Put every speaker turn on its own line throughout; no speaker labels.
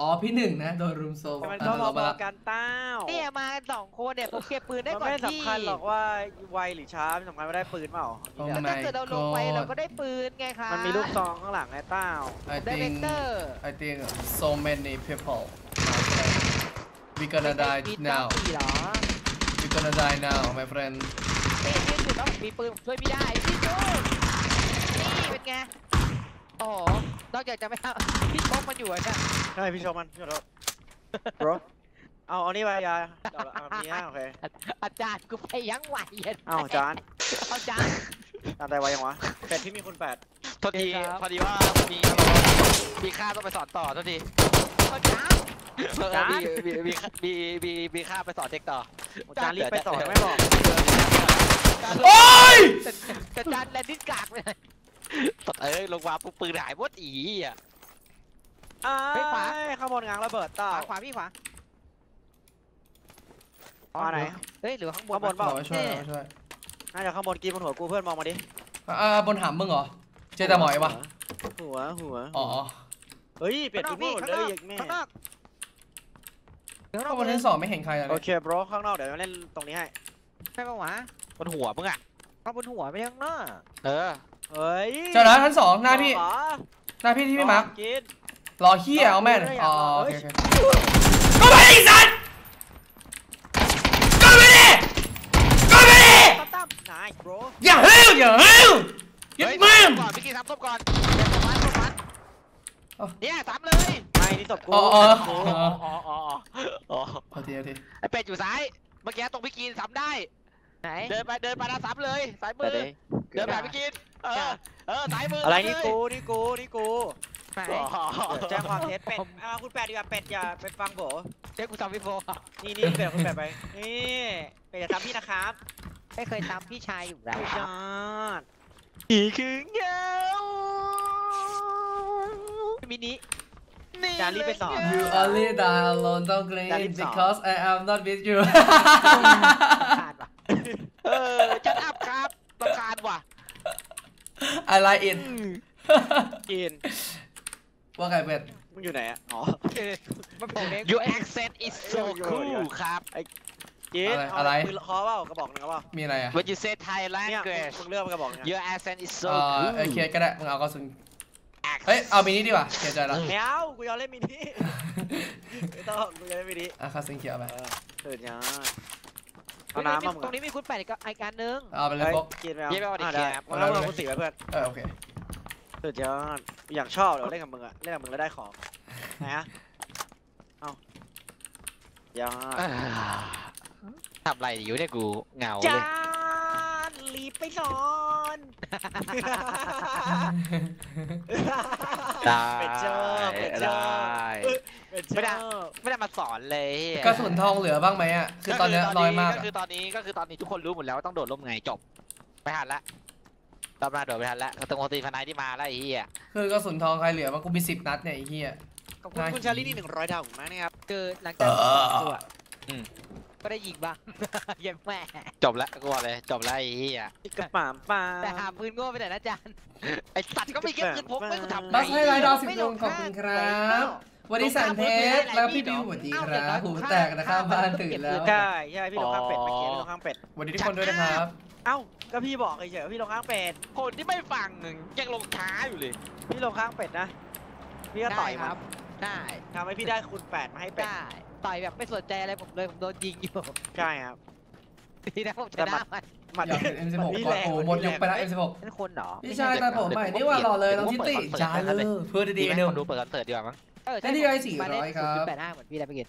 อ๋อพี่หนึ่งนะโดนรุมโซม
มัน
อะ
ก็พ
เรา
อ
มาละ
ๆกันเต้า
เนี่ยมากันสองคนเนี่ยผมเก็บปืนได้
มัน
ก่อน
ไม่
พี่
สำคัญหรอกว่าไวหรือช้ามันสำคัญว่าได้ปืนเปล่า
โอ้
แต่
my
ถ้าเกิดเราลงไป
god
เราก็ได้ปืนไงคะ
มันมีลูกซองข้างหลังไงเต้า
I
ได้เวก
think
เตอร์
I think so many people we gonna die
มี
now
สี่เหรอ
we gonna die now my friend
เอ้ยพี่จุดแล้วผมมีปืนผมช่วยพี่ได้พี่จุดนี่เป็นไงโอ้โหนอกจากจะไม่เอาพี่ชกมันอยู่อะเนี่ย
ใช่พี่ชมมันพี่ชมรถ bro เอาเอานี่ไปยาเอาเอาอันนี้นะโอเค
อาจารย์กูไปยังไหวอะ
เอาจาน
เอาจาน
ตามใจไว้ยังวะเป็ดพี่มีคุณแปด
โทษที
ครับ
พอดีว่ามีมีค่าต้องไปสอนต่อโทษที
เอาจาน
เออมีมีมีมีมีมีค่าไปสอนเทคต่อ
จานรีบไปต่อไม่บอก
โอ้ย
แต่จานแลนดิ้นกากเลย
ตัด เอ้ยลงมาปุ๊บปืนหายหมดอีอะ
อ้ายข้างบนงางระเบิด
ข
เต้าวา
ขวาพี่ขวา
มาไหน
เฮ้ยหรือข้างบน
ข้างบนเปล่า
เราไปช่วยเราไปช่วย
น่าจะข้างบนกินบนหัวกูเพื่อนมองมาดิ
อ่าบนหามมึงเหรอ เจอแต่หมอยวะ
หัวหัว
อ๋อ
เฮ้ยเป็ด
ข้างน
กิ
อนก
หม
พี่
ด
ข้าง
เล
นอยก
ยังแม่
ข้างนอกเดี๋ยวข้างน
ข้า
องก
บนชั้นสองไม่เห็นใครเลย
โอเค bro ข้างนอกเดี๋ยวมาเล่นตรงนี้ให้
ใช่ปะวะ
บนหัวมึงอะ
ข้างบนหัวไม่ใช่ข้างนอก
เออ
เฮ้ย
เจอแล้วชั้นสองหน้าพี่
เหรอ
หน้าพี่ที่พี่มาร์ค
กิน
รอเฮียเอาแม่ง
รอเลย
อ๋อ
รอ
โอ
เลย
เคโอเคก็ไปดิสัตว์ก็ไปดิก็ไปดิ
ตั้มตั้มนาย bro
อย่าหิ้วอย่าหิ้วยึด
เฮ้ย
มึง
ก่อนพี่กี้ทำต้มก่อนเดี๋ยวผมมัดผมมัด
เอ้า
เนี่ยทำเลย
นายนี่ศพกู
อ๋ออ๋อ
โอ้
อ๋ออ๋ออ๋ออ๋อ
เอาทีเอาที
ไอเป็ดอยู่ซ้าย เมื่อกี้ตรงพี่กินซ้ำได้
ไหน
เดินไปเดินไปแล้วซ้ำเลยซ้ายมื
แต่
อ
เด้
เดินไปหาพี่กินเออเออซ้ายมือ
อะไร
ซ้ายมื
นี่กูนี่กูนี่กู
ไหน
อ๋อ
เดี๋ยวแจ้งความเท็จเป็ดอ่าคุณแปดดีกว่าเป็ดอย่าไปฟังโบ
เจ๊กูจำพี่โฟ
นี่นี่เป็ดคุณแปดไปนี่เป็ดอย่าทำพี่นะครับ
ไม่เคยตามพี่ชายอยู่แล้ว
สุดยอด
อีกคือเงา
มินิ
จานรีบไปสอน
You only die alone don't clean
อย่ารีบสอน
because I am not with you
ขาดว่ะ
เออจัดอัพครับต้องการว่ะ
I like it
กิน
ว่าไงเป็ด
มึงอยู่ไหนอะอ๋อ
มันผมเอง
Your accent is so cool ครับ
กิน
อะไร
เาปืนเคอเปล่ากระบอกหนึงเอาเปล่า
มีอะไรอะ
When you say Thai
เนี่ยมึง
language
มึงเลือกมากระบอกหนึงอะ
Your accent is
เอ
so
อ
cool
โอเคก็ได้มึงเอากระสุนเฮ้ยเอามินิดีกว่าเสียใจแล้ว
ไม่เอากูยอมเล่นมินิไม่ต้องกูยอมเล่นมินิ
อะคาสินเขียวไป
เออสุดยอด เอาน้ำมามึง
ตรงนี้มีคุณแปดอีกอีกอันนึง
เอาไปเลย
เฮ้ย
พวก
กินไปเอา
เยี่ยมไปเอาดิ
อะได้
แคป
มึงเอา
เอา
เอา
เลย
คุณสีไว้เพื่อน
เออโอเค
สุดยอดอย่างชอบเดี๋ยวเล่นกับมึงอะเล่นกับมึงแล้วได้ของไหนอะเอายอด
อ่าทำอะไรอยู่เนี่ยกูเหงาเล
จายนรีบไปสอน
ได้
เป็ดเจ้าเป็ด
ได้
เจ้าเป็ด
ไม่ได้
เจ้า
ไม่ได้มาสอนเลย
กระสุนทองเหลือบ้างไหมอะ คือตอนเนี้ยน้อยมาก
ก็
อะ
คือตอนนี้ก็คือตอนนี้ทุกคนรู้หมดแล้วว่าต้องโดดร่มไงจบไม่ทันละตอนมาโดดไม่ทันละก็ต้องโอตีฟนายที่มาแล้วไอ้เหี้ย
คือกระสุนทองใครเหลือบ้างกูมีสิบนัดเนี่ยไอ้เหี้ย
ขอบคุณคุณชาลีนี่หนึ่งร้อยดาวผมมากนะครับ
คือหลังจาก
เออ
ตัวก็ได้ยิงบ้าง เยี่ยมแม่
จบแล้วกูบอกเลยจบแล้วไอ้เหี้ย
อีกกระป๋ามปลา
แต่หาปืนโง่ไปไหนนะจาน
ไอ้สัตว์ก็มีแค่ปืนพกไม่กูทำ
บัสให้ร้อยดาวสิบ
ไม่
ด
ล
ว
ง
งขอบคุณครั
ข้าง
บ วันนี้แสนเพชรแล้วพี่บิวสวัสดีครับหูแตกนะครับบ้านตื่นแล้ว
ใช่ใช่พี่ลงข้างเป็ดเมื่อกี้พี่ลงข้างเป็ด
สวัสดีทุกคนด้วยนะครับ
เอ้าก็พี่บอกเฉยๆว่าพี่ลงข้างเป็ด
คนที่ไม่ฟังยังลงช้าอยู่เลย
พี่ลงข้างเป็ดนะพี่ก็ต่อย
ได้ค
มั
รั
น
บได้
ทำให้พี่ได้คูณแปดมาให้เป็ด
ได้ต่อยแบบไม่สนใจอะไรผมเลยผมโดนยิงอยู่
ใช่ครับ
ทีนะผมช
แต่
นะ
มัน
มัน
หมัด
อยากเป็น M16
นี่
ก่อน
แรง
โอ้หมดยุคไปแล้ว M16
นั่นคนเหรอ
พี่ชายตาผมใหม่นี่ว่าหล่อเลยน้องทิติจ้าเลยเพื่อดี
ดีไหม
ๆหนึ่ง
คนดูเปิดคอนเสิร์ตดีกว่ามั้ง
เออ
ได้ที่ไอ้400ครับ
แปดห้าเหมือนพี่ได้ไปกิน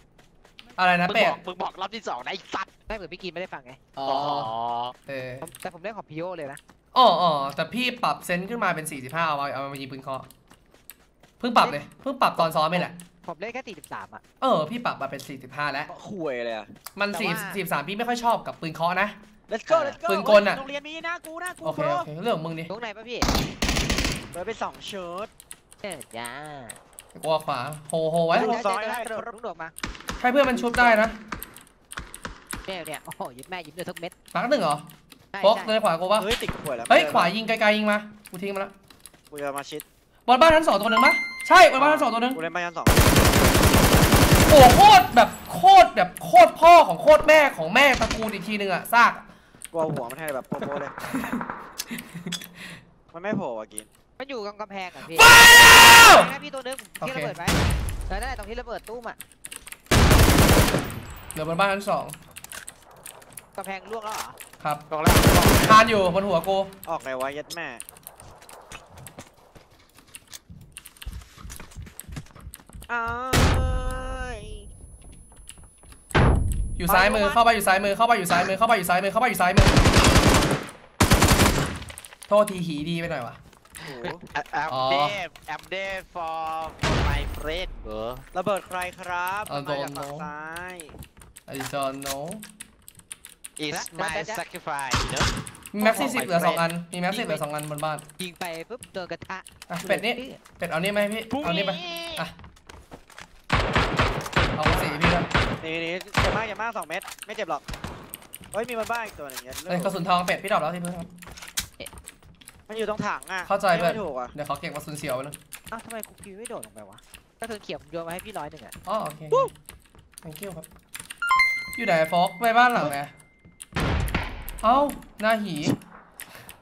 อะไรนะ
มึง
เป็
บ
ด
อกมึงบอกรอบที่สองนะไอ้สัตว์
ไม่เหมือนพี่กินไม่ได้ฟังไง
อ๋อ
อ๋อ
เออ
ผมแต่ผมได้ของพีโอเลยนะ
อ๋ออ๋อแต่พี่ปรับเซนส์ขึ้นมาเป็น 45เอามาเอามายิงปืนเคาะเพิ่งปรับเลยเพิ่งปรับตอนซ้อมไม่แหละ
ผมได้แค่สี่สิบสามอะ
เออพี่ปรับมาเป็น 45 แล้ว
คุยเลยอะ
มัน
แต่ว่า
4 43พี่ไม่ค่อยชอบกับปืนเคาะนะ
let's go let's go
ปืนกลอะ
โรงเรียนมีนะกูนะกู
โอเค
โปร
โอเคเรื่องของมึงดิ
ตรงไหนปะพี่
เลยไปสองชุด
เออจ้า
กูเอาขวาโฮโฮไว้
ลูก
เดี๋ยว
ซอย
เดี๋ยว
ได้
กระโดดลูกโดดมา
ให้เพื่อนมันชุบได้นะ
เนี่ยเนี่ยโอ้โหยิบแม่ยิบเลยทุกเม็ด
มาร์คหนึ่งเหรอ
ใช่
โฟก
ใช่
เลยขวากูปะ
เฮ้ยติดขวดแล้ว
เฮ้ยขวายิงไกลๆยิงมากูทิ้งมาแล้ว
กูจะมาชิด
บอลบ้านชั้นสองตัวหนึ่งปะใช่บอลบ้านชั้นสองตัวหนึ่ง
กูเล่นมายันสอง
หโคตรแบบโคตรแบบโคตรพ่อของโคตรแม่ของแม่ตระกูลอีกทีหนึ่งอะซากอะ
กลัวหัวมันให้แบบโป๊ะๆเลยมันไม่โผล่อะกิน
มันอยู่กำกำแพงอะพี่
ไปแล้ว
แค่พี่ตัวนึงที่ระเบิดไหมเออนั่นแหละตรงที่ระเบิดตู้มอะ
เหลือบนบ้านชั้นสอง
กำแพงล่วงแล้วเหรอ
ครับ
ตรงแล้ว
คานอยู่บนหัวกู
ออกไงวะยัดแม่อ้าย
อยู่ซ้ายมือเข้าไปอยู่ซ้ายมือเข้าไปอยู่ซ้ายมือเข้าไปอยู่ซ้ายมือเข้าไปอยู่ซ้ายมือโทษทีหีดีไปหน่อยวะ
โอ้โห
แอม
อ๋อ
เดฟแอมเดฟ for for my friend เบอร์
ระเบิดใครครับ
เอา
มาจาก
โดน
ฝั่งซ้าย
ไอจอนโน
is my sacrifice เนอะ
มีแม็กซี่สิบเหลือสองอัน มีแม็กซี่เหลือสองอันบนบ้าน
ยิงไปปุ๊บโดนกระทะ
อะเป็ดนี่เป็ดเอานี่ไหมาให้พี่ เอานี่ไป อะ เอาสีพี่ด้วย
นี่นี่เจ็บมากเจ็บมากสองเม็ดไม่เจ็บหรอก เฮ้ยมีมันบ้าอีกตัวหนึงเนี่ย
เอ้ยกระสุนทองเป็ดพี่ดรอปแล้วที่เพื่อน
มันอยู่ตรงถังอะ
เข้าใจเพื่อน
ไม่ถูกอะ
เดี๋ยวเขาเก็บกระสุนเสียวไว้นะ
อ้าวทำไมคุกกี้ไม่โดดลงไปวะก็เธอเขียวผมโยนมาให้พี่ร้อยหนึ่งอะ
อ๋อโอเค thank you ครับอยู่ไหนฟอกไปบ้านหลังไหนเอ้าหน้าหี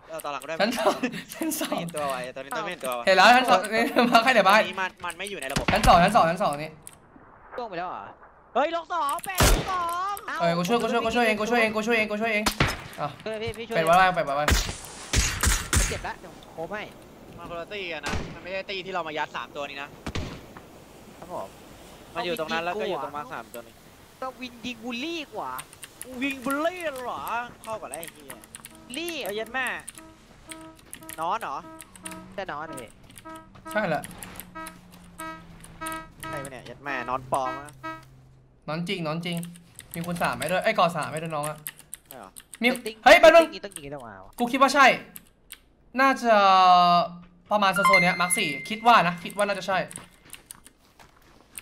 เอาตอนหลังก็ได้
ชั้นสองชั้นสอ
ไม่
ง
เห็นตัวไว้ตอนนี้ตัวไม่เห็นตัวไว้
เห็นแล้วชั้นสองนี่มาใครเดี๋ยว
ต
บ้า
อนนนี้มันมันไม่อยู่ในระบบ
ชั้นสองชั้นสองชั้นสองนี่
ล่วงไปแล้วเหรอ
เฮ้ยลงสองแปดลงสอง
เอ้า
เอ้ยกูช่วยกูช่วยกูช่วยเองกูช่วยเองกูช่วยเองกูช่วยเอง
เออพี่พี่ช่วย
เป็ดว่าไงเป็ดว่าไง
เจ็บแล้วเดี๋ยวโค้ไม่
มาคนละตีกันนะ มันไม่ใช่ตีที่เรามายัดสามตัวนี้นะครับ
ผม
มันอยู่ตรงนั้นแล้วก็อยู่ตรงมาสามตัวนี้
ก็วินยิงบูลลี่กว่า
วิงบุลลี่เหรอ เข้ากับอะไรไอ้เหี้ย
ลี่
ไอ้ยัดแม่นอนเหรอ
จะนอนเลย
ใช่แหละ
ใช่ปะเนี่ยยัดแม่นอนปลอมอะ
นอนจริงนอนจริง มีคุณสามไหมด้วยไอ้ยก่อสามไหมด้วยน้องอะ
ใช่เหรอ
มีเฮ้ยแป๊บนึง
ต้องยิงต้องมาวะ
กูคิดว่าใช่ น่าจะประมาณโซนๆเนี้ยมาร์คสี่คิดว่านะ คิดว่าน่าจะใช่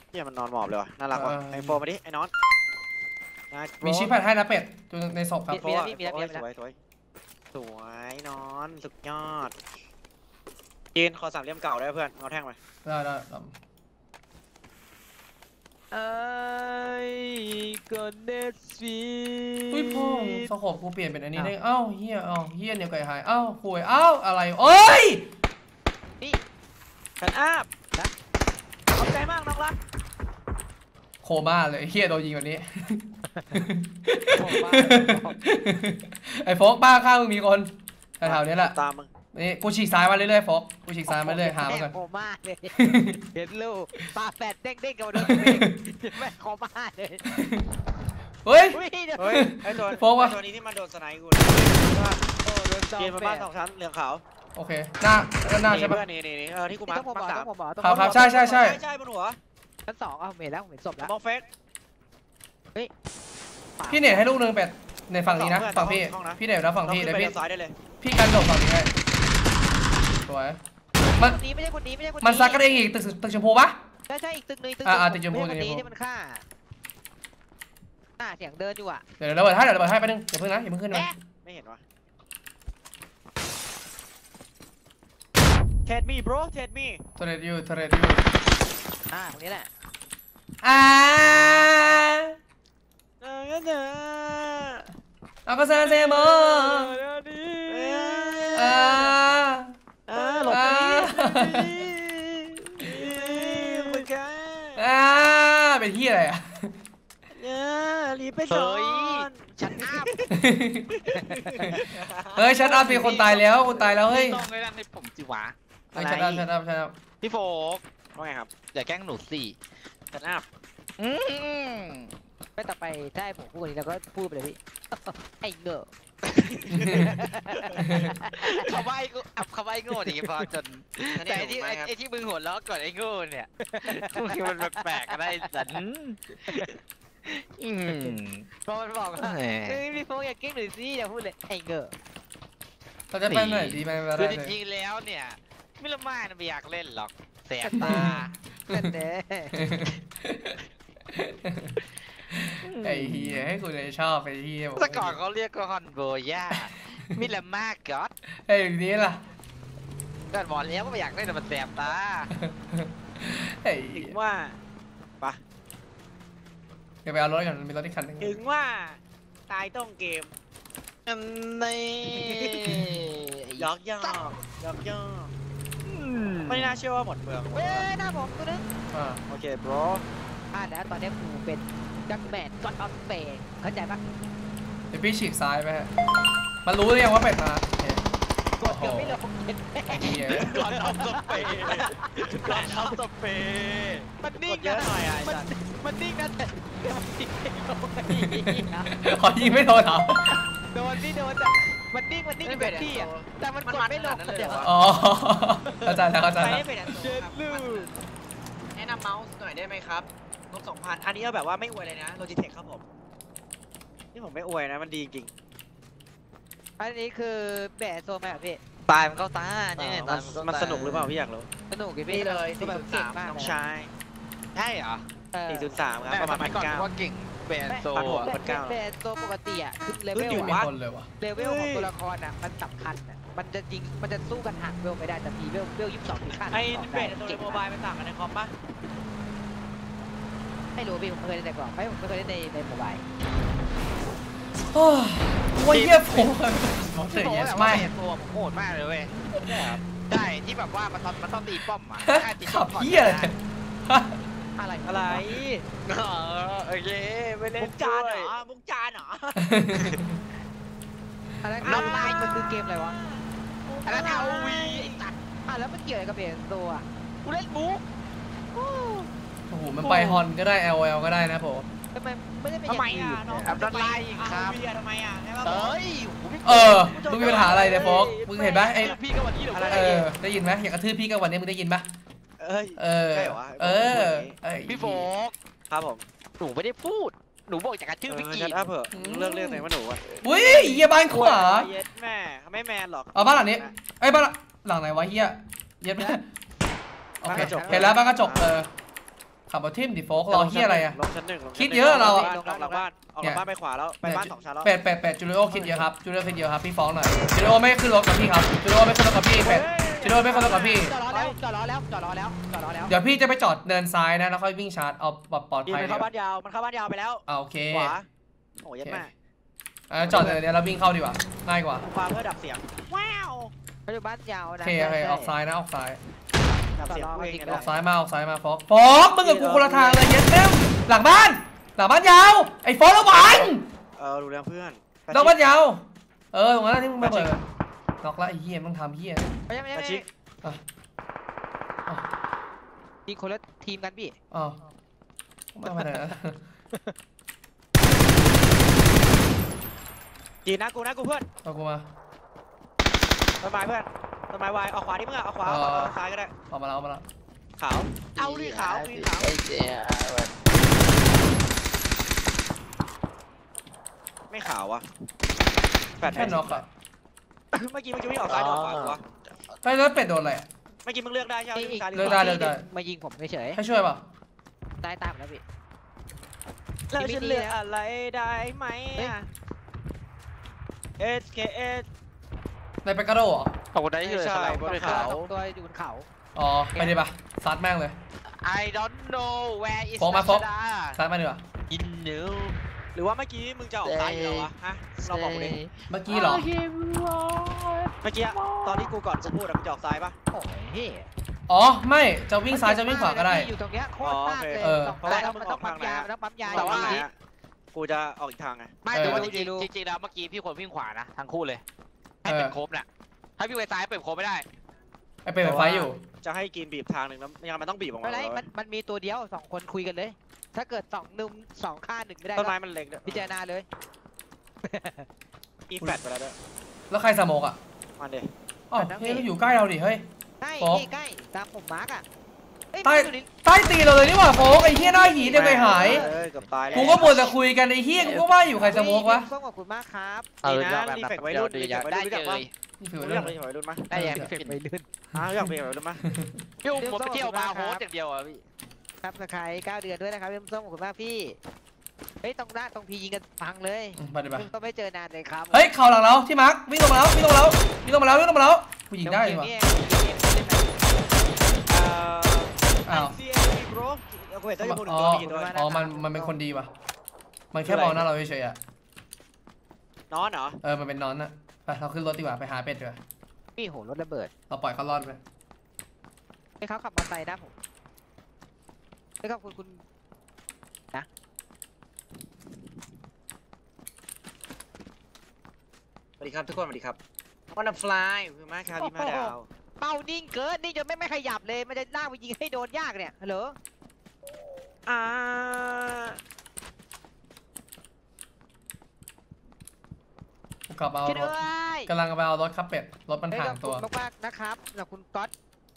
เหี้ยมันนอนหมอบเลยว่ะน่ารักว่ะ
เออ
ไอโฟมาดิไอ้นอนนะ
มีชิปแพดให้นะเป็ดดูในศพครับ
โฟอะโอ้ยสวยสวยสวยนอนสุดยอดยืนคอสามเหลี่ยมเก่าได้เพื่อนเอาแท่งไป
ได้ได้ ได้
ไอ้ก็เนสฟี
อุ้ยพ่อสโคปกูเปลี่ยนเป็นอันนี้ได้ เอ้าเฮียเอ้าเฮียเนี่ยไก่หาย เอ้าคุยเอ้าอะไรเอ้ย
กันอาบนะขอบใจมากน้องรัก
โคม่าเลยเฮียโดนยิงแบบนี้ ไอ้โฟกบ้าข้างมึงมีคนแถวๆนี้แหละ
ตามมึง
นี่กูฉีกซ้ายมาเรื่อยๆโฟกกูฉีกซ้ายมาเรื่อยหามาก่อน
โคม่าเลยเห็นลูกปลาแฟดเด้งๆกับโดนแม่โคม่าเลย
เฮ้ย
อุ้ยเดี๋ยว
เฮ้ยไอ้ตัว
โฟกวะ
ไอ้ตัวนี้ที่มันโดนสไนด์กูนะ
โอ้โดนจอ
เกม
ม
มัน
แฟ
บ้าน
ด
สองชั้นเหลืองขาว
โอเคหน้าหน้าใช่ปะ
เพื่อนนี่นี่นี่เออที่กูมา
ต้องผม
มา
บอก
สา
ต้
ม
องผมบอกต้อง
ครับครับใช่ใช่ใช่
ใช่บนหัว
ชั้นสองอ้าวเห็นแล้วผมเห็นศพแล้ว
มองเฟก
พี่เน็ตให้ลูกนึงเป็ดในฝั่งนี้นะ
เพื่อน
ฝั่งพี่
ห้องนะ
พี่เน็ตแล้วฝั่ง
เรา
พี่
ขึ้น
เดี๋ยว
ไป
พี่
ทางซ้ายได้เลย
พี่กันหลบฝั่งนี้ให้ส วยมั
คนนนี้ไม่ใช่คนนี้ไม่ใช่คนนี้
มันซักกันเองอีกตึกตึกชมพูปะ
ใช่ใช่อีกตึกนึงตึก
อ่าอ่า
นึง
ตึกชมพู
ไใช่คนนี้
ตึกชมพู
ที่มันฆ่าอ่าเสียงเดินอยู่อะ
เดี๋ยวระเบิดให้เดี๋ยวระเบิดให้ไปนึงอย่าเพิ่งนะอย่าเพิ่งขึ้นมา
แอะ
ไม่เห็นวะ เทดมี่ bro เทดมี่
เทรดอยู่เทรดอยู่
อ่าตรงนี้แหละ
อ่า
เออเนอะ
เอาก็ซาเซโมอ่า
เออหลบไป
อ่า
เหมือนกัน
อ่าเป็นที่อะไรอะ
เออรีบไปก่อน
ฉันอัพ
เฮ้ยชัดอัพมีคนตายแล้วคนตายแล้วเฮ้ย
ต้องเลยนั่นให้ผมจิวะ
เฮ้ยชัดอัพชัดอัพชัดอัพ
พี่โฟก
ว่าไงครับ
อย่าแกล้งหนูสิ
กันอัพ
อืม
ไม่ต่อไปถ้าให้ผมพูดคนนี้เราก็พูดไปเลยพี่ไอ้เงอะ
เขาว่าไอ้โง่อับเขาว่าไอ้โง่อย่างงี้พอจน
อัน
แต่
นี้
ไอ้ที่
ถูกไหมครับ
ไอ้ที่มึงหัวเราะก่อนไอ้โง่เนี่ยมันแปลกๆอะไรสันอืม
พอมันบอกว่า
แหม
เฮ้ยพี่โฟกอย่าเก่งหน่อยสิอย่าพูดเลยไอ้เงอะ
เราจะไปไหนดีไปไหน
คือ
ได้
จ
เลย
ริงๆแล้วเนี่ย ไม่ละมานะไม่อยากเล่นหรอกแสบตา
นั่นแน่
ไอ้เฮียให้กูเลยชอบไอ้เฮียบ
แต่ก่อนเขาเรียกก็ฮอนโบย่ามิละมากก็
ไอ้อย่างนี้ล่ะ
ก็บอกแล้วว่าไม่อยากเล่นแต่มันแสบตา
ไอ้
ถึ
เหี้
ง
ย
ว่าปะ
เดี๋ยวไปเอารถกันมีรถที่คันหนึง
ถึงว่าตายต้องเกม
อันนี้
ยอกยอกยอกยอกไม่น่าเชื่อว่าหมดเมือง
เว้ยหน้าผมตัวนึง
อ่า
โอเค bro
อ่าแล้วตอนนี้กูเป็น ดักแมนก็อดออฟเฟนเข้าใจปะ
เดี๋ยวพี่ฉีกซ้ายไปฮะมันรู้หรือยังว่าเป็ดมาโอเค
กดเกือบไม่ลงเห็นแม่
ไอ้เหี้ย
ก่อนเอาสเปรย์ก่อนเอาสเปรย์
มัน
ก
นิ่ง
ดเยอะ
นะ
หน่อยอะไอ้
มัน
สัตว์
มันนิ่งนะแต่แต่มันนิ่งไม่ลงไอ้เหี้ย
ขอยิงไม่โดนเหรอ
โดนพี่โดนแต่มันนิ่งมันนิ่งอยู่กับที่อะแต่มันกดไม่ลงเดี๋ยว
อ๋อเข้าใจแล้วเข้าใจ
ใคร
แล้ว
ได้เป็นอันโซครับแนะนำเมาส์หน่อยได้ไหมครับ งบสองพันอันนี้เอาแบบว่าไม่อวยเลยนะ Logitech ครับผม นี่ผมไม่อวยนะ มันดีจริง
อันนี้คือแบะโซนไหมอะพี่
ตายมันเข้าตา
ๆ
เนี่ย
มันมันสนุกหรือเปล่าพี่อยากรู้
สนุกดิพี่
นี่เลย
คือแบบเก่งมาก
น้อง
เลย
ชาย
ใช่เหรอ
เออ
403ครับ
แต่
ประ
ส
มาณ
มั
พั
ย
น
ก่อน
เก้า
ว่าเก่งเป็นโซ
ปัดหัว
อะ
พันเก้า
แบะโซนปกติอะคือเลเว
เฮ้ย
ล
เดี๋ยว
มี
วะ
คนเลยวะ
เลเวลของตัวละครอะมันสำคัญอะมันจะยิงมันจะสู้กันห่างเวลไม่ได้แต่พีเวลเวลยี่สิบสองถึงขั้น
ไอ้เบสตัวในโมบายมันต่างกันในคอมปะ
ไม่รู้พี่ผมไม่เคยเล่นแต่ก่อนไม่ผมไม่เคยเล่นในในโมบาย
โอ้ยว่าเหี้ยผมผมเสีย
โอ้
เย
แต่
ส
ว่า
ไม่
เป็นตัวผมโหดมากเลยเว้ยใช่ที่แบบว่ามันตอนมันต้องตีป้อมอะแค่ตีป้
ขั
อบมก่อน
เหี้ยอะไร
อะไร
อะไร
เออโอเคไม่เล่น
มุกจานเหร
ด้วย
อมุกจานเหรอ
อะไร
อ่า
ไลน์มันคือเกมอะไรวะ
อันนั้นเอาวี
อะแล้วมันเกี่ยวอะไรกับเบสโซอะ
กูเล่นมุก
โอ้โหมันไปฮอนก็ได้ LOL ก็ได้นะผม
ทำไมไม่ได้เป็นอ
ทำ
ย่าง
ไม
อื่
อะ
น
น้อง
อับดัลไลครับ
เบียทำไมอะใช่ปะ
เอ้ยโโหพี่
เออมึงมีปัญหาอะไรเนี่ยโฟกมึงเห็นปะไอ้
พี่ก็วันนี้หนู
อะไร
เออได้ยินไหมอยากกระทืบพี่กับวันนี้มึงได้ยินปะ
เอ้ย
เออ
ใช่เหรอวะ
เออเอ้ย
พี่โฟก
ครับผม
หนูไม่ได้พูดหนูบอกจากกระชื่อพี่
เอ
กี
อชัดอัพเถอะเลิกเรียกตัวเองว่าหนูอะ
อุ้ยเหี้ยบ้านขวา
เย็ดแม่ไม่แมนหรอก
เอาบ้านหลังนี้ไอ้ยบ้านหลังไหนวะเฮียเย็ดไหมโอเค
บ้านกระจก
เห็นแล้วบ้านกระจกเออ ขับรถทิมดิโฟกรอเฮียอะไรอะ
ลงชั้นหนึ่งลงชั้นหนึ่ง
คิดเยอะเราอะ
ออกหลังบ้านออกหลังบ้านไปขวาแล้วไปบ้านสองชั้นแล้ว
เป็ดเป็ดเป็ดจูเลโอคิดเยอะครับจูเลโอคิดเยอะครับพี่ฟ้องหน่อยจูเลโอไม่ขึ้นรถกับพี่ครับจูเลโอไม่ขึ้นรถกับพี่เป็ดจูเลโอไม่ขึ้นรถกับพี่
จอดรอแล้วจอดรอแล้วจอดรอแล้วจอดรอแล้ว
เดี๋ยวพี่จะไปจอดเนินซ้ายนะแล้วค่อยวิ่งชาร์จเอาแบบปลอด
ยิง
ภัย
มัน
ดี
เข้ากบ้านยาวมันเข้าบ้านยาวไปแล้ว
อ่าโอเค
ขวาโอ้ยยัดแม่
อ่าจอดเนินเนี้ยแล้ววิ่งเข้าดีกว่าง่ายกว่า
กูปาเพื่อดับเสียงว้าว
ปัจจุบันยาว
โอ
นะ
เคโอเคออกซ้ายนะออกซ้าย
ดับเสียงกูเอง
อ
นะ
อกซ้ายมาออกซ้ายมาฟอกฟอกมึงกับกูคนละทางเลยเย็ดแม่งหลังบ้าน หลังบ้านยาว ไอ้ฟอกระวัง
เออรู้แล้วเพื่อน
หลังบ้านยาว เออตรงนั้นที่มึงมาเปิดล็อกละไอ้เหี้ยมึงทำเหี้ย
ไม่ใช่ไม่ใช่
อา
ไม่
ชิ
ใช่ยิงคนละทีมกันพี่
อ้าวมาไปไหนนะ
จีนนะกูนะกูเพื่อน
เอากูมา
ต้นไม้เพื่อน ต้นไม้วายเอาขวาดิเมื่อเอาขวา
เออ
เอาซ้ายก็ได้
เอามาแล้วเอามาแล้ว
ขาวเอาดิขาวดิขาว
ไอ้เจ๊
ไม่ขาววะแปด
แค่น็อกอะ
เมื่อกี้เมื่อกี้วิ่งออกซ้ายหรือออกขวากูวะ
ไอ้แล้วเป็ดโดนอะไรอะ
เมื่อกี้มึงเลือกได้ใช่ไหม
อีก
ซ้ายหรื
เลื
อ
อก
ข
ได้
วา
เลือกได้
มายิงผมเฉย
ให้ช่วยป่ะ
ๆได้ตามแล้วพี่
แล้วฉันเลือกอะไรได้ไหม
เฮ้ย
อะ SKS
ในเป็ดกระโดดเหรอ
ขอบคุณได้ที่เลย
ไม่ใช่
สไลด์บน
บน
เขา
เขา
ตัวอยู่บนเขา
อ๋อไปดิป่ะซัดแม่งเลย
I don't know where is
โฟกมาโฟก
Lazada
ซัดมาดีกว่า
in new
หรือว่าเมื่อกี้มึงจะออกซ้ายอยู่แล้ววะฮะเราบอกกูดิ
เมื่อกี้เหรอ
เมื่อกี้ตอนที่กูก่อนกูพูดอะมึงจะออกซ้ายปะ
โอ้ยเฮ้ย
อ๋อไม่จะวิ่งซ้ายจะวิ่งขวาก็ได้
อยู่ตรงเนี้ยโคตรมากเลย
เออ
ต้อง
เพราะว่า
แต่
ถ้ามึ
มัน
งอ
ต้
อ
อกงปั๊
ทาง
ม
ไหน
ยา
อะ
ต้องปั๊มยา
แต่ว่า
อยู่
ไหน
ดี
อะกูจะออกอีกทางไง
ไม่
เออ
แต่ว่าจริงๆจริงๆแล้วเมื่อกี้พี่ควรวิ่งขวานะทั้งคู่เลยให้เป็น
เออ
โครบน่ะ ถ้าวิ่งไปซ้ายเปิดโครบไม่ได้
ไอ้เป็ดแบบไฟอยู่
จะให้กินบีบทางหนึ่งแล้วยังไงมันต้องบีบออก
ไม่
มา
เป็นไรมันมันมีตัวเดียวสองคนคุยกันเลย ถ้าเกิดสองหนุ่มสองข้าหนึ่งไม่ได้
ต้น
ก็
ไม้มันเล็กด้วย
พิจารณาเลย
อีแฟลตไปแล้วด้วย
แล้วใครสโมกอะ
มันเด็
อ๋อเฮ้ยมันอยู่ใกล้เราดิเฮ้ย
ใกล้
โฟก
นี่ใกล้ตามผมมาร์กอะเอ้ย
ใต้
มันอยู่นี่
ใต้ตีนเราเลยนี่หว่าโฟกไอ้เหี้ยหน้าหีเดี๋ยวไปหาย
เอ้ยเกือบตายแล้ว
กูก็ปวดแต่คุยกันไอ้เหี้ยกูก็ว่าอยู่ใครสโมกวะ
ส้มขอบคุณมากครับ
ดีนะรีเฟกไว้รุ่น
เดี๋
รี
ยว
เฟกไว้
ได้
รุ่นรู้
เล
จักปะ
ย
นี่คือ
รู้
เรื่
จั
อกง
รีเฟกไว้รุ่นปะ
ได้ยังเก็บไปลื่น
ฮะรู้จักรีเฟกไว้รุ่นปะ
พี่อุ้มผมไปเที่ยวบาร์โฮสอย่างเดียวอะพี่
ครับสกายเก้าเดือนด้วยนะครับพี่ส้มขอบคุณมากพี่ เฮ้ยตรงด้านตรงพียิงกันพังเลย
อืมไปดิไป
มึงก็ไม่เจอนานเลยครับ
เฮ้ยเข่าหลังเราที่มาร์ควิ่งลงมาแล้ววิ่งลงมาแล้ววิ่งลงมาแล้ววิ่งลงมาแล้วกูยิงได้ดี
เดี๋ยว
ว่ะ
เกมนี้เกมนี้เล่นไหม
เอ่อ
อ้าว
กูเห็นต้นชมพูหนึ่งตัวมีกี่ตัว
อ๋อ มัน มันเป็นคนดีว่ะ มันแค่มองหน้าเราเฉยๆอะ
นอนเหรอ
เออ มันเป็นนอนอะไป เราขึ้นรถดีกว่า ไปหาเป็ดดีกว่า
พี่โหรถระเบิด
เราปล่อยเขารอดไป
ให้เขาขับมอเตอร์ไซค์ได้ผมไม่ขอบคุณคุณนะ
สวัสดีครับทุกคนสวัสดีครับวันอัฟลายคุณมากครับพี่มาดาว
เป้านิ่งเกินนี่จนไม่ไม่ขยับเลย มันจะลากไปยิงให้โดนยากเนี่ยฮัลโหล
อ่า
กลับมาเอา
ช่วย
ร
ด้
ถ
วย
กำลังไปเอารถครับเป็ด รถมัน
เฮ้ย
ห่า
ข
ง
อบ
ตัว
คุณมากๆนะครับขอบคุณก๊อต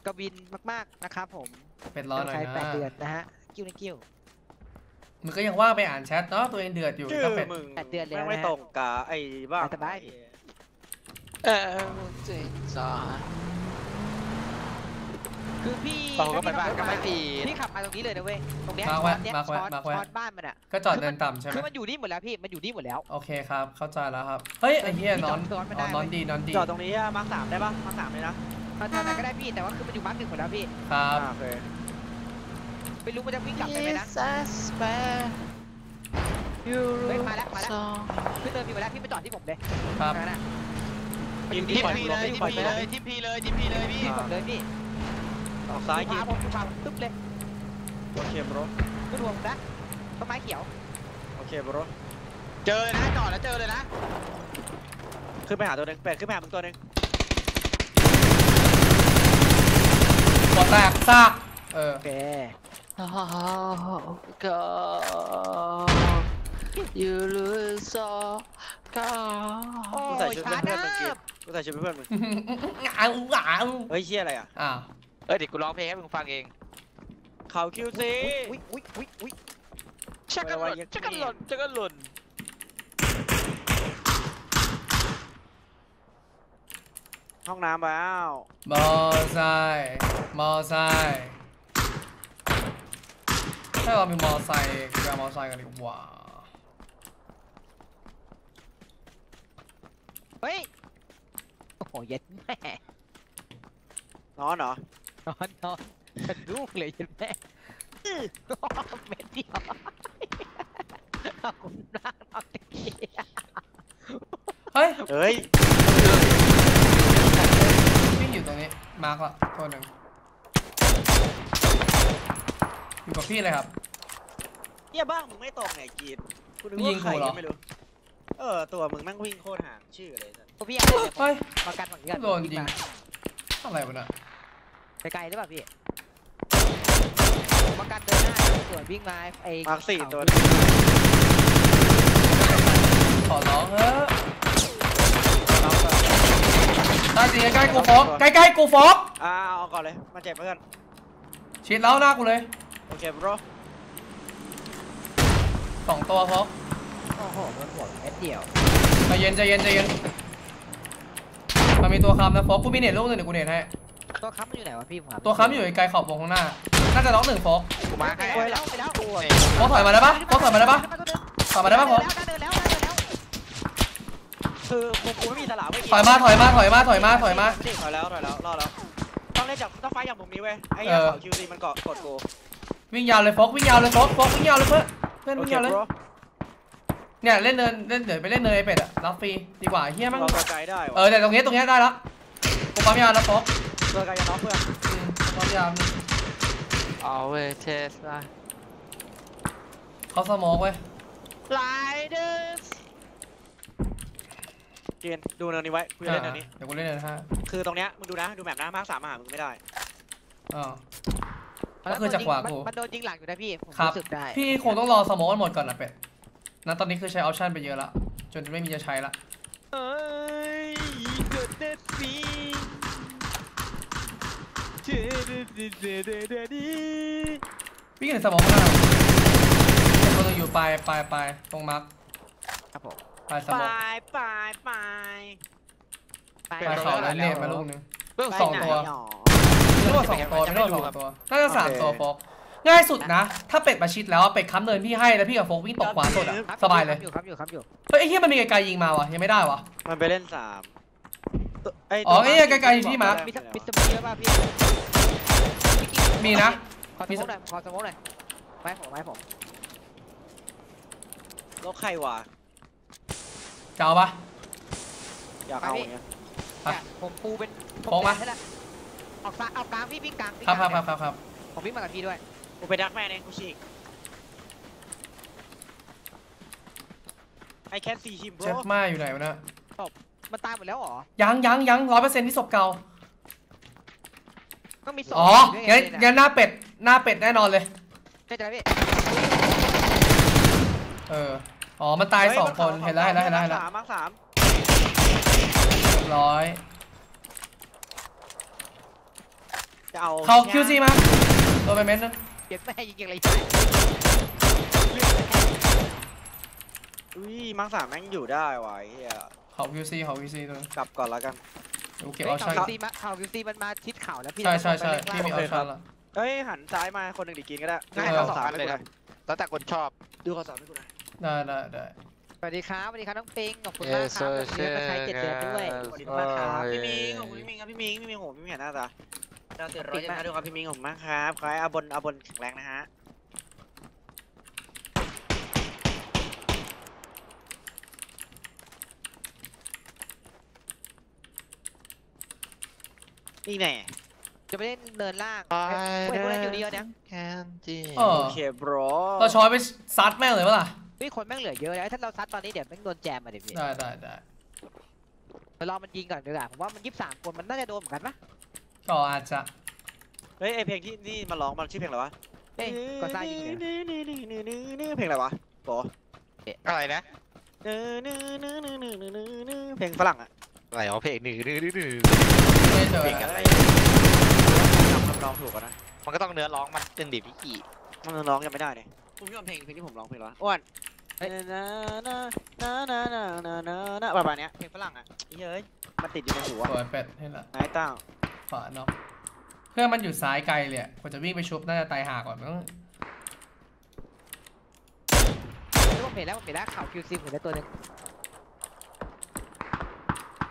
กวินมากๆนะครับผม
เป็ดรอหน่อย
ใช้
นะ
แปดเดือนนะฮะกิ้วในกิ้ว
มึงก็ยังว่างไปอ่านแชทเนาะตัวเองเดือดอยู่
ชื่อ
ก็เป็ด
มึง
แปดเดือนแล้ว
แม่งไม่
นะ
ตรงกับไอ้บ้า
สบาย
เออจริงจ้า
คือพี่
สองก็ไปบ้านก็ไม่ผิด
พี่ขับมาตรงนี้เลยนะเว้ยตรงเนี้ย
มาร์คไว้
ช้อนเนี้ย
มาร์คไว้
ช้อน
มาร์คไว้
ช้อนบ้านมันอะ
ก็จอดเดินต่ำใช่ไหม
คือมันอยู่นี่หมดแล้วพี่มันอยู่นี่หมดแล้ว
โอเคครับเข้าใจแล้วครับเฮ้ยไอ้เหี้ย
พี่
น
จ
อ
อนดซ้อนไม่ได้
อ๋อนอนดีนอนดี
จอดตรงนี้อะมาร์คสามได้ปะมาร์คสามเลยนะ
มาทางไหนก็ได้พี่แต่ว่าคือมันอยู่มาร์คหนึ่งหมดแล้วพี่
ครับ
อ่าโอเค
ไม่รู้มันจะวิ่งกลับไปไหมนะ
ยู
เฮ้ยมาแล้วมาแล้วพี่เติมพี่มาแล้วพี่ไปจอดที่ผมเลย
ครับ
นั่นน่ะ
ทีม
ทิ
ที่
ม
ปล่อย
พี
กู
เล
ลง
ย
ที่
ทิม
ปล่อย
พี
กูล
เล
ง
ยทิมพีเลยทิมพีเลยพี่
ที่ผมเลยพี่
ออกซ้าย
ข
กิ
วานผมขวาผมตึ๊บเลย
โอเคบร
ขึ้นรวมนะต้นไม้เขียว
โอเคบร
เจอเลยนะจอดแล้วเจอเลยนะ
ขึ้นไปหาตัวหนึงเป็ดขึ้นไปหามึงตัวหนึง
กดแตกซากเออ
โอเค
ก็ยูรูโซก็
โอ้
กูใส่
ย
ชุด
ช้า
เพื่อน
เนิ
มึงกิน
บ
กูใส่ชุดเพื่อนมึง
อ้าวอ้าว
เฮ้ยเชี่ยอะไรอะ
อ้าว
เอ้ยเดี๋ยวกูร้องเพลงให้มึงฟังเอง
เขาคิวซี
อุ้ยอุ้ยอุ้ยอุ้ย
ชักกันหล่นชักกันหล่นชักกันหล่น
ห้องน้ำแล้ว
มอไซค์มอไซค์ถ้าเรามีมอไซค์ไปเอามอไซค์กันดีกว่า
เฮ้ย โอ้โหเย็ดแม่
นอนเหรอ น
อนนอนกระดูกเลยเย็ดแม่เม็ดเดียวขอบคุณมากน้องตะกี้
เฮ้ย
เฮ้ย
วิ่งอยู่ตรงนี้ มาร์กละตัวหนึ่งอยู่กับพี่เลยครับ
เนี่ยบ้างมึงไม่ตรงไงกินกูนึก
ยิ
ว่างใคร
กูเหรอ
ก็ไม่รู้ เออ ตัวมึงแม่งวิ่งโคตรห่างชื่ออะไรสัส
พวกพี่อะไรเนี่ย
เฮ้ย
มากันฝั่งนี้กัน
โดนยิงอะไรวะน่ะ
ไปไกลหรือเปล่าพี่มากันเดินหน้าส่วนวิ่งมาไอ้
มาร์คสี่
เข
ตัว
ขอร้องเถอะตาสีใกล้ๆกูฟอกใกล้ๆกูฟอก
อ่าเอาก่อนเลยมาเจ็บเพื่อน
ชิดแล้วหน้ากูเลย
โอเคบร
สองตัวฟอก
โอ้โหโดนหัวเม็ดเดียว
ใจเย็นใจเย็นใจเย็นมันมีตัวค้ำนะฟอกกูมีเน็ตลูกหนึ่งเดี๋ยวกูเน็ตให้
ตัวค้ำมันอยู่ไหนวะพี่ผมหาไม่
ตัวค้ำอยู่ไกลขอบวงข้างหน้า น่าจะล็อกหนึ่งฟอก
กูมา
ไป
ให้
แล้วไปแล้วไปแล้ว
นี่
ฟอกถอยมาได้ปะฟอกถอยมาได้ปะถอยมาได้ปะฟอก
เดินแล้วเดินแล้วเดินแล้ว
คือกูกูไม่มีสลาไม่กิน
ถอยมาถอยมาถอยมาถอยมาถอยมา
ถอยแล้วถอยแล้วรอดแล้วต้องเล่นจากต้องไฟอย่างมุมนี้เว้ยไอ้
เออ
เขาคิวซีมันเกาะกดกู
วิ่งยาวเลยฟอกวิ่งยาวเลยฟอกฟอกวิ่งยาวเลยเพื่อนเพื่อน
โอ
วิ่ง
เค
ยาวเลย
บร
เนี่ยเล่นเนินเล่นเดี๋ยวไปเล่นเนินไอเป็ดอะรับฟรีดีกว่าเฮียมั่ง
เราตัวไกลได้
เอ
วะ
อแต่ตรงเนี้ยตรงเนี้ยได้แล้วกูปั๊มยาแล้วฟอ ก
ตัวไกลจะน็อกเพื่อน
อืมปั๊มยา
เอาเว้ยเทสละ
เขาสโมองเว้ย
ไลเดอร์
กินดูเนินนี้ไว้กูจะเล่นเนินนี้
เดี๋ยวกูเล่นเนินห้า
คือตรงเนี้ยมึงดูนะดูแมปนะมาร์คสามมาหามึงไม่ได้
อ๋อก็คือจากขวากู
มันโดนยิงหลังอยู่นะพี่ผม
ครับ
รู้สึกได้
พี่คงต้องรอ smoke มันหมดก่อนนะเป็ดนะตอนนี้คือใช้ option ไปเยอะละจนไม่มีจะใช้ละ
เอ้ยเกิด
วิ่งใน smoke ข้างหน้าเป็นคนอยู่ปลายปลายปลายตรง mark ค
รับผม
ปลาย smoke
ไปไป
ไป
ปลายเขาแล้วเน็ตมาลูกนึง
เบื้อง
สองตัวไม่รู้ว่าสองตัวไม่รู้ว่าสองตัวน่าจะสามตัวโฟกง่ายสุดนะ ถ้าเป็ดมาชิดแล้วเป็ดค้ำเนินพี่ให้แล้วพี่กับโฟกวิ่งตกขวาสุดอะ
ครับ
สบายเลย
อยู่ครับอยู่ครับอยู่
เฮ้ยไอ้เหี้ยมันมีไกลๆยิงมาวะยังไม่ได้วะ
มันไปเล่นสามตัวไอ้
อ๋อ
ตัว
ไอ้เหี้ยไกลๆที่มาร์ค
มีสมีสมุนเยอะป่ะพี่
มีนะ
ขอสมุนหน่อยขอสมุนหน่อยไม้ผมไม้ผม
รถใครวะ
จะเอาปะ
อยากเอาอย่างเงี้ย
ครับ
เนี่ยผมปูเป็น
โค้งมา
ให้ละออกซ้ายเอากลางพี่วิ่งกลางวิ่ง
ค
ก
รับ
ลาง
ครับครับครับครับ
ผมวิ่งมากับพี่ด้วย
กูไปดักแม่เองกูฉีกไอแคทซีชิมโบร
เจ็บมากอยู่ไหนวะเนะ
มันตายหมดแล้วเหรอ
ยังยังยังร้อยเปอร์เซ็นต์ที่ศพเก่า
ต้องมีสอง
อ๋อ
ด้วย
งั้น
ไง
งั้นหน้าเป็ดหน้าเป็ดแน่นอนเลย
ใช่ไหมพี่
เอออ๋อมันตายสองคนเห็นแล้วเห็นแล้วเห็นแล้วเห็นแล้ว
สามมาร์คสาม
เรียบร้อย
จะเอา
เข้า QC มาโดนไปเม็ดนึง
เก็บแม่ยิงๆอะไร
อุ้ยมาร์คสามแม่งอยู่ได้ว่ะไอ้เฮีย
เขา QC เขา QC ตัวนึง
กลับก่อนแล้วกัน
เดี๋ยวกูเก็
เก็
บบเอา
เอา
ชั
ชา
ด
ซีมาข่าวคิวซีมันมาทิศเข่าแล้วพี่
ใช่ใช่ใช่
ต้อง
พี่
ไป
มี
เล่น
เอาชัดละ
เฮ้ยหันซ้ายมาคนหนึ่งดิกินก็ได้
ง่าย
เออ
ทั้งสองอันเลยครับแล้วแต่คนชอบ
ดูข้อสอบให้กูหน่อย
ได้ได้ได้
สวัสดีครับสวัสดีครับน้องปิงขอบคุณมากครับขอบคุณมาใช้เจ็ดเดือนด้วย
สวัสดีมากครับพี่มิงขอบคุณพี่มิงครับพี่มิงพี่มิงโหพี่มิงเห็นหน้าตาดาวเสียร้อยจะมาดูครับพี่มิงขอบคุณมากครับขอให้อาบนอาบนแข็งแรงนะฮะ นี่แน่
จะไปเล่นเนินล่างเฮ้ยพวกนั้นอยู่ดีเยอะเนี่ย
แคนจี้
เออ
โอเคบรอ
เราช้อยไปซัดแม่งเลยปะล่ะ
พี่คนแม่งเหลือเยอะแล้วถ้าเราซัดตอนนี้เดี๋ยวแม่งโดนแจมมาเดี๋ยวพี่
ได้ได้ได้
เดี๋ยวรอมันยิงก่อนดีกว่าผมว่ามันยี่สิบสามคนมันน่าจะโดนเหมือนกันปะ
ก็อาจจะ
เฮ้ยไอเพลงที่นี่มาร้องมันชื่อเพลงอะไรวะ
เอ้ยก็ซ่ายิงเนี่ย
นี่นี่นี่นี่นี่นี่เพลงอะไรวะโบ
อะไรนะ
เพลงฝรั่งอะ
อะไรอ๋อเพลงหนึ่งหนึ่งหนึ่งหนึ่ง
ไม่เจอ
เพลงอะไรจำคำร้องถูกอะนะ
มันก็ต้องเนื้อร้องมันตึงดิพี่กี่
มันร้องยังไม่ได้เลยคุณพี่ว่าเพลงเพลงที่ผมร้องเพลงอะไรวะอ้วนนะนะนะนะนะนะนะนะประมาณเนี้ยเพลงฝรั่งอะเฮ้ยมันติดอยู่ในหัว
สวยเป็ดให้ละ
นายต้า
ขวาเนาะเพื่อนมันอยู่ซ้ายไกลเลยอะกว่าจะวิ่งไปชุบน่าจะตายห่าก่อนมันต้อง
แล้วผมเห็นแล้วผมเห็นแล้วข่าวคิวซีผมเห็นแล้วตัวหนึง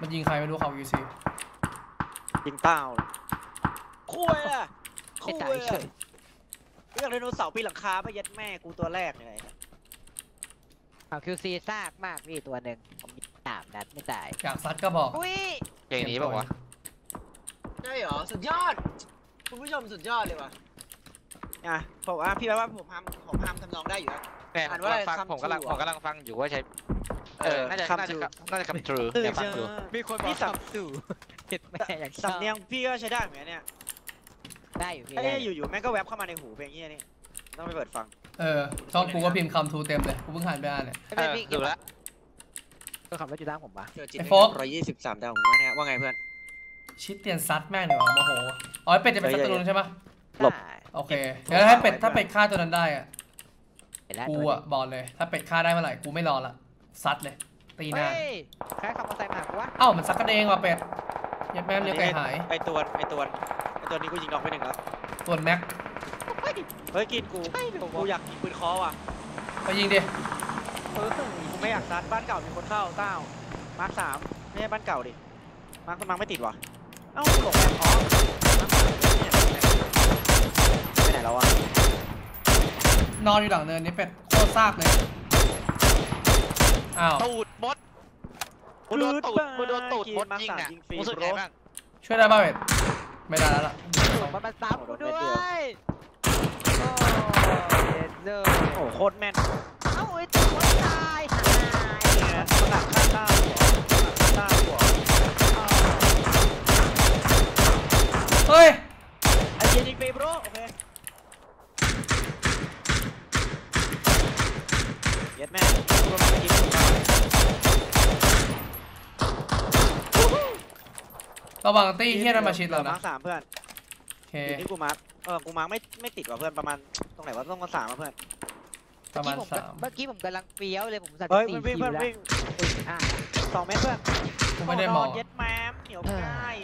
มันยิงใครไม่รู้เขา QC
ยิงเต้าคุยอะคุ
ไม่
ย
ตายเฉ
อะ
ย
เรื่องไดโนเสาร์ปีนหลังคาไปยัดแม่กูตัวแรกเลย
ข่าวคิวซีซากมากพี่ตัวหนึ่งผมยิงสามนัดไม่ตาย
อยากซัดก็บอก
อุ้ย
เพลงนี้บอกว่าวะ
ใช่เหรอ สุดยอด คุณผู้ชมสุดยอดเลยว่ะอะผมว่าพี่แปลว่าผมทำผมทำทำนองได้อยู่นะ
แม่
อ่าน
ผม
ว่า
กำลังฟัง
come
ผมกำลัง
true
ผมกำลังฟังอยู่ว่าใช้ เออ น่าจะ
come
น่าจะ
true
น่าจะคำ true
ตื่น
เดี๋ยวฟัง
เช้า
ดู
มีคน
พี่
บอก
สับ
คำสู่ เห็ดแม่อย่างชอบ
สำเนียงพี่ก็ใช้ได้เหมือนกันเนี่ย
ได้อยู่พี่
ไอ้
ได้
เนี่ยอยู่ๆแม่งก็แวบเข้ามาในหูเพลงเนี้ยนี่ต้องไปเปิดฟัง
เออช่องกูก็พิมพ์คำทูเต็มเลย กูเพิ่งหันไปอ่านเนี่ย
ไม่
เอ
เป็น
อ
พี่
ดูแล้ว
ก็ขับรถอยู่ด้านผมปะ
เจอจิต
ไอ้โฟก
ร้อยยี่สิบสามดาวผมมากนะฮะว่าไงเพื่อน
ชิดเตียนซัดแม่งดีกว่าโมโห อ๋อไอ้เป็ดจะเป็นซัดตัวนู้นใช่ปะ
หลบ
ได้
โอเคเดี๋ยวให้เป็ดถ้าเป็ดฆ่าตัวนั้นได้อะ
เห็นแล้ว
กู
ตัว
อะบอกเลย ถ้าเป็ดฆ่าได้เมื่อไหร่กูไม่รอละซัดเลย ตีหน้า
เฮ้ยใครขับมอเตอร์ไซค์มาหากูวะ
เอ้ามันซักกันเองว่ะเป็ดเย็ดแม่มเลี้ยงไก่หาย
ไอตัวไอตัวไอตัวนี้กูยิงน็อกไปหนึ่งแล้ว
ส่วนแม็ก
เฮ้ย
เฮ้ยกินกู
ใช่เหรอ
กู
วะ
อยากยิงปืนเคอว่ะ
ไปยิงดิ
เออ
กูไม่อยากซัดบ้านเก่ามีคนเข้าเต้าmark สามไม่ใช่บ้านเก่าดิ mark mark ไม่ติดว่ะเอ้ากูหลงแอบอ๋อ mark สามเนี่ยไปไหนแล้ววะ
นอนอยู่หลังเนินนี่เป็ดโคตรซากเลยอ้าว
ตูดมด กูโดนตูดกูโดนตูดมดยิงอะรู้สึกไงบ้าง
ช่วยได้ป่ะเป็ดไม่ได้แล้วล่ะ
มันมาซ้ำกูด้วยโอ้เด็ดเลย
โอ้โหโคตรแม่น
เอ้าไอ้ตัวตายหาย
เนี่ยขนาดข้างหน้าหัวขนาดข้างหน้าหัว
เฮ้ย
ไอเย็นยิงไปโบรโอเคเย็ดแม่กูลงมายิงกูมา
ระวังตี้เฮียนั่นมาชิดเรานะ
มาร์คสามเพื่อน
โอเค
อยู่ที่กูมาร์คเออกูมาร์คไม่ไม่ติดว่ะเพื่อนประมาณตรงไหนวะต้องมาสามอะเพื่อน
ประมาณ
เมื่อกี้ผม
สาม
เมื่อกี้ผมกำลังเฟี้ยวเลยผมสั่น
เฮ้ย
สี่
เพื่อน
คิ
วิ่ง
ว
เพื่อน
แล้ว
วิ่ง
อ่า
สองเมตรเพื่อน
กูไม่ได้มอง
โโหเย็ดแมมเหนียวง่าย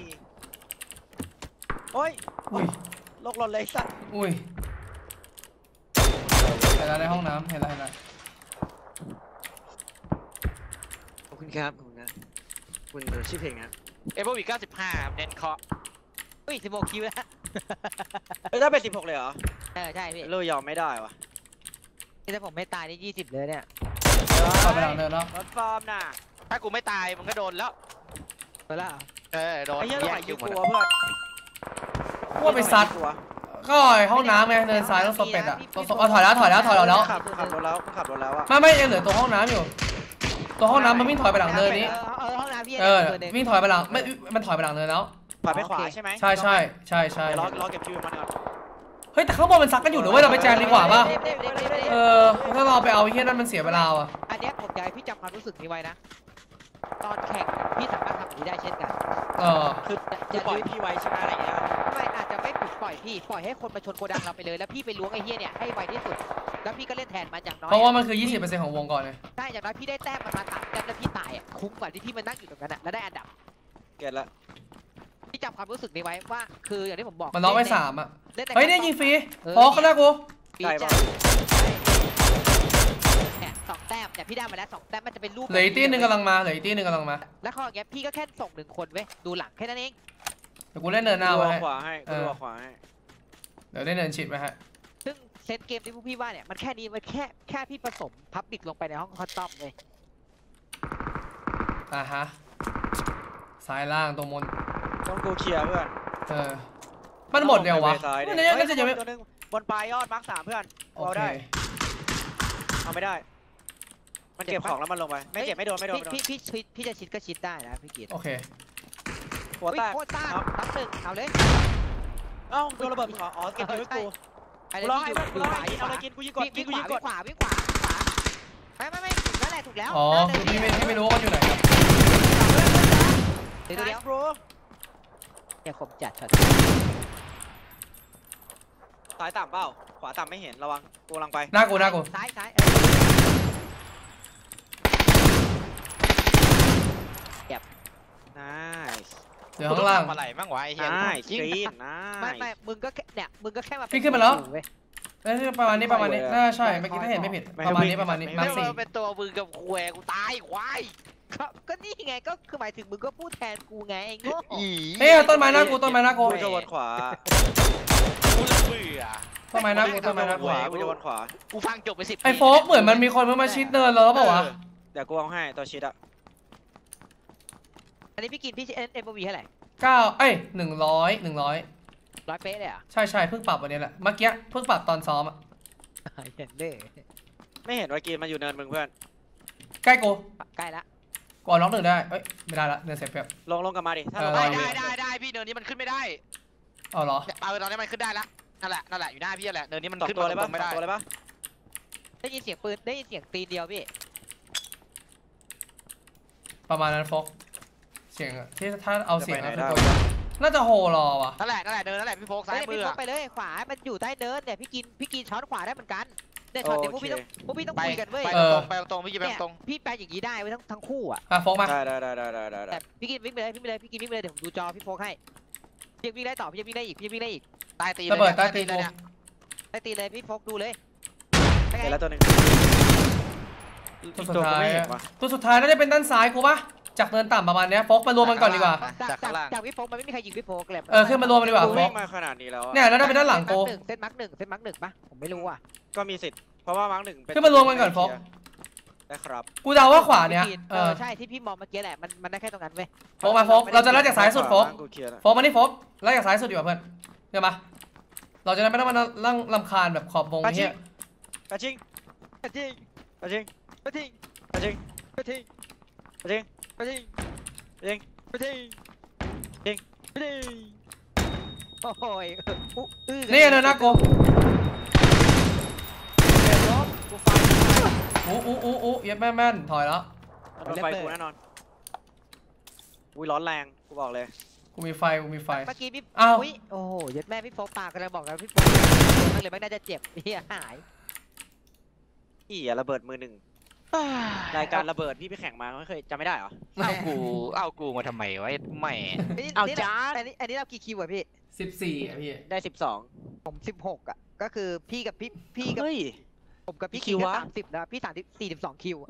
โอ้ย
อุ้ย
โลกหล่นเลยสัตว์
อุ้ยเห็นแล้วในห้องน้ำเห็นแล้วเห็นแล้ว
ขอบคุณครับขอบคุณนะคุณชื่อเพลงนะ
เอเวอร์วี95ครับเน้นเคาะ
เฮ้ยสิบหกคิวแล้ว
เอ้ยถ้าเป็นสิบหกเลยเหรอ
เออใช่พี่
เลยยอมไม่ได้วะ
ถ้าผมไม่ตายนี่ยี่สิบเลยเนี่ย
เถ
อยไปหลังเนินแล้ว
รถฟอร์มน่ะ
ถ้ากูไม่ตายมึงก็โดนแล้ว
ไปละ
เออโดน
ไอ้เหี้ย
แย
ต้อง
ก
ไหน
คิ
ยิ
ว
ง
หมด
กลัว
อะ
เพื่อน
ว่าไปซัด
กลัว
ก็ไอ้ห้องน้ำไงเนินซ้ายต้องสเป็ดอะต้องสเอาถอยแล้วถอยแล้วถอยแล้วแล้ว
ขับขับรถแล้วขับรถแล้วอะ
ไม่ไม่ยังเหลือตัวห้องน้ำอยู่ ตัวห้องน้ำมันวิ่งถอยไปหลังเนินนี้
เออห้องน้ำ พี่
เออวิ่งถอยไปหลังไม่มันถอยไปหลังเนินแล้ว
ถอยไปขวาใช่ไหม
ใช่ใช่ใช่ใช่
เดี๋ยวรอรอเก็บคิวมันก่อน
เฮ้ยแต่ข้างบนมันซักกันอยู่หรือว่าเราไปแจมดีกว่าป่ะ
เอ
อถ้าเราไปเอาไอเฮี้ยนั่นมันเสียเวลาอะ
อันนี้ผมอยากให้พี่จำความรู้สึกนี้ไว้นะ ตอนแข่งพี่สามารถทำแบบนี้ได้เช่นกัน
เออ
คือ
จะ
คือปล่อยพี่ไว้ใช่ไหมอะไรเงี้ย
ไม่อาจจะไม่ปลุกปล่อยพี่ปล่อยให้คนมาชนโกดังเราไปเลยแล้วพี่ไปล้วงไอ้เฮียเนี่ยให้ไวที่สุด แล้วพี่ก็เล่นแทนมันอย่างน้อย
เพราะว่ามันคือ 20%ของวงก่อนไง
ใช่อย่างน้อยพี่ได้แต้มมันมาสามแต้มแล้วพี่ตายอะคุ้มกว่าที่พี่มานั่งอยู่ตรงนั้นอะแล้วได้อันดับ
เก็ตละ
พี่จำความรู้สึกนี้ไว้ว่า คืออย่างที่ผมบอก
มันน็อกไป
เล่ใสา
มอะ
ล่นใน
เฮ้ยเนี่ยยิงฟรี
เออ
ฟอกก็ได้กู
ปีจ้ะเนี่ย สองแต้มเนี่ยพี่ได้มาแล้วสองแต้มมันจะเป็นรูป
เหลืออีกตีหนึงกำลังมาเหลืออีกตีหนึงกำลังมา
แล้วข้ออย่างเงี้ยพี่ก็แค่ส่งหนึ่งคนเว้ยดูหลังแค่นั้นเอง
เดี๋ยวกูเล่นเนินหน้า
ดู
ไว้
เอา
ให้
ขวาให้
เอ
กู
อ
ดูเอาขวาให้
เดี๋ยวเล่นเนินชิดไว้ให้
ซึ่งเซตเกมที่พวกพี่ว่าเนี่ยมันแค่นี้มันแค่แค่พี่ผสมพับบิกลงไปในห้องคอสตอมเลย
อ่าฮะซ้ายล่างตรงบน
ต้องกูเคลียร์เพื่อน
เออมันหมดเดียววะ
ไปซ้าย
มัน
ดิ
ยัง
เฮ้
น่าจะยังไม่
ตัวหนึงบนปลายยอดมาร์คสามเพื่อน
โอ
เอา
เค
ได้เอาไม่ได้ มันเก็บของแล้วมันลงไป ไม่เก็บไม่โดนไม่โดนไม่โดน
พี่พี่พี่พี่จะชิดก็ชิดได้นะพี่กีด
โอเค
หัวแตก
โคตรซ่า
เอา
ตั้งหนึ่งเอาเลย
เอ้าโดนระเบิดขออ๋อเก็บคิวให้กู
ไอ้
กู
เรื่
ร้
อ
องง
ที่
ให้
อยู่
กู
อยู่
ร้อง
ขวา
ให้
อยู่
กิน
ขวา
เอาเลยกินกูยิงกด
วิ่
กิน
ง
กู
ข
ยิ
วาง
ก
วิ่
ด
งขวาวิ่งขวาไม่ไม่ไม่ถูกแล้วแหละถูกแล้ว
อ๋อ
หน้า
คือ
เดิ
พี่
น
ไม่พี่ไม่รู้ว่ามันอยู่ไหนครับ
เดี๋ยวเดี๋ยว
โบร
เนี่ยผมจัดช็อต
ซ้ายต่ำเปล่าขวาต่ำไม่เห็นระวังกูกำลังไป
หน้ากูหน้ากู
ซ้ายซ้าย
nice
เดี๋ยวข้างล่าง
กูต้องทำอะไรบ้างวะไอ้เหี้ย
nice
จริง
green
ไม่
nice
ไม่มึงก็แค่เนี่ย มึงก็แค่มา
พี่ขึ้นมาแล้ว
เว้ย
เอ้ยประมาณนี้ประมาณนี้
ไม่ไหวอะ
น่าใช่เมื่อกี้ถ้าเห็นไม่ผิด
ไม่
ประมาณ
ให้วิ่
นี้
ง
ประมาณนี้
ไม่
มา
ให้
สี่
มันเป็นตัวมึงกับแควกูตายควาย
ก็ก็นี่ไงก็คือหมายถึงมึงก็พูดแทนกูไงไอ้โง่
อี
เฮ้ยเอาต้นไม้หน้ากูต้นไม้หน้ากู
กูจะวนขวา
กูละเบื่อ
ต้นไม้หน้ากูต้นไม้หน้า
ข
กู
วากูจะวนขวา
กูฟังจบไปสิบ
ไอ้โฟกเหมือนมันมีคนเพิ่งมาชิดเนินเราแล้วเปล่าวะ
เดี๋ยวกูเอาให้ตัวชิดอะ
อันนี้พี่กินพี่เอ็นเอ็มบีเท่าไหร่
เก้าเอ้ยหนึ่งร้อยหนึ่งร้อย
ร้อยเป๊ะเลยเหรอะ
ใช่ใช่เพิ่งปรับวันนี้แหละเมื่อกี้เพิ่งปรับตอนซ้อมอะ
เห็นเลย
ไม่เห็นว่ากินมาอยู่เนินมึงเพื่อน
ใกล้กู
ใกล้ละ
ก่อนล็อกหนึ่งได้เอ้ยไม่ได้ละเนินเสร็จเปรียบ
ลงลงกลับมาดิถ้า
เอ
ล
อ
ง
ได้
มา
ได้ได้ได้พี่เนินนี้มันขึ้นไม่ได้
เอาเหรอ
เออตอนนี้มันขึ้นได้ละนั่นแหละนั่นแหละอยู่หน้าพี่นั่นแหละเนินนี้มัน
สอง
ขึ้น
ตัวเลย
มา
ปะ
ตรงไม่
สอ
ได้
งตัวเลยปะ
ได้ยินเสียงปืนได้ยินเสียงตีนเดียวพี่
ประมาณนั้นโฟกเสียงอะที่ถ้าเอาเสียงอะคือตัวเดียวน่าจะโฮรอว่ะ
นั่นแหละนั่นแหละเนินนั่นแหละพี่โฟกซ้าย
เฮ้
มื
พี่
อ
พ
อะ
กไปเลยขวา มันอยู่ใต้เดินเนี่ยพี่กินพี่กินช้อนขวาได้เหมือนกันเนี่ยช็อตเดี๋ยวพวกพี่ต้องพวกพี่ต้อง
ไป
คุยกันเว้ย
ไปตรงๆไปตรงๆพี่จะไป
เนี่ย
ตรง
พี่แปลอย่างนี้ได้เว้ยทั้งทั้งคู่อะ
อะโฟกมา
ได้ได้ได้ได้ได้ได้
แต่พี่กินวิ่งไปเลยวิ่งไปเลยพี่กินวิ่งไปเลยเดี๋ยวผมดูจอพี่โฟกให้พี่ยังวิ่งได้ต่อพี่ยังวิ่งได้อีกพี่ยังวิ่งได้อีก
ใต้ตีน
ระเบิด
ลย
ใต้ตี
เล
กู
ยเนี่ย
ได้ตีเลยพี่โฟกดูเลยเป็นไง
เห็นแล้วตัวหนึ่ง
ตัว
อีก
สุด
ตัวกู
ท้าย
ไม่เห็น
อะ
ว่ะ
ตัวสุดท้ายน่าจะเป็นด้านซ้ายกูปะ จากเนินต่ำประมาณเนี้ยโฟกมารวมมันก่อนดีกว่า
จาก
จาก
จา
ข้าง
ก
ล่าง
จากพี่โฟกมันไม่มีใครยิงพี่โฟกเลย
เออขึ้นมารวมมันดีกว่า
กู
โฟ
วิ่
ก
งมาขนาดนี้แล้วอะ
เนี่ยแล้วได้เป็นด้านหลังกู
เซตมาร์กหนึ่งเซตมาร์กหนึ่งปะผมไม่รู้อะ
ก็มีสิทธิ์เพราะว่ามาร์กหนึ่งเป็น
ขึ้นมารวมกันก่อนโฟก
ได้ครับ
กูเดาว่าขวาเนี้ย
พี่กิ
เอ
เอ
อ
อใช่ที่พี่มองเมื่อกี้แหละมันมันได้แค่ตรงนั้นเว้ย
โฟกมาโฟกเราจะไล่จากซ้ายสุดโฟก
กูเคลียร์แล้ว
โฟกมานี่โฟกไล่จากซ้ายสุดดีกว่าเพื่อนเดี๋ยวมาเราจะได้ไม่ต้องมานั่งลำคาญแบบขอบวง
ปาชิ
เฮี
ง
ย
ปาชิง
กระทิง
ปาชิง
กระทิง
ปาชิง
กระทิง
ปาชิง
กระทิง
เอง
กระทิง
เอง
กระทิงโอ้โหยอุ๊อื้อ
นี่เนินหน้ากู
เดี๋ยวลบกูไฟ
อู้อู้อู้อู้เย็บแม่นแม่นถอยแล้ว
โดนไฟกูแน่นอนอุ้ยร้อนแรงกูบอกเลย
กูมีไฟกูมีไฟ
เมื่อกี้พี่
อ้าว
ยโอ้โหยัดแม่พี่โฟกปากกำลังบอกกันพี่โฟกนั่นเลยไม่น่าจะเจ็บเฮียหาย
อีอย่าระเบิดมือหนึ่ง รายการระเบิดพี่ไปแข่งมาไม่เคยจำไม่ได้เหรอ
เอากู เอากูมาทำไมวะไอ้แหม่
เอา
นี่
จาน
อันนี้อันนี้เรากี่คิวอะพี่
สิบสี่อะพี่
ได้สิบสอง
ผมสิบหกอะก็คือพี่กับพี่พี่กับ
เฮ้ย
ผมกับพี่
กี่คิววะ
สามสิบนะพี่สามสิบสี่สิบสองคิวอะ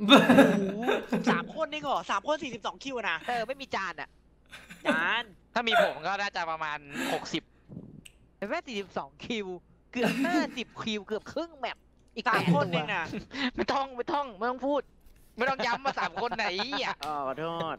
สามคนนี่เหรอสามคนสี่สิบสองคิวนะ
เออไม่มีจานอะ
จาน
ถ้ามีผมก็น่าจะประมาณ60
แต่แม่สี่สิบสองคิว เกือบห้าสิบคิวเกือบครึ่งแมป อีก
สา
แป
ม
ด
คน
ตั
เอ
ว
งนะ
ไม่ต้องไม่ต้องไม่ต้องพูด ไม่ต้องย้ำมาสามคนไหนอะ
อ๋อขอโทษ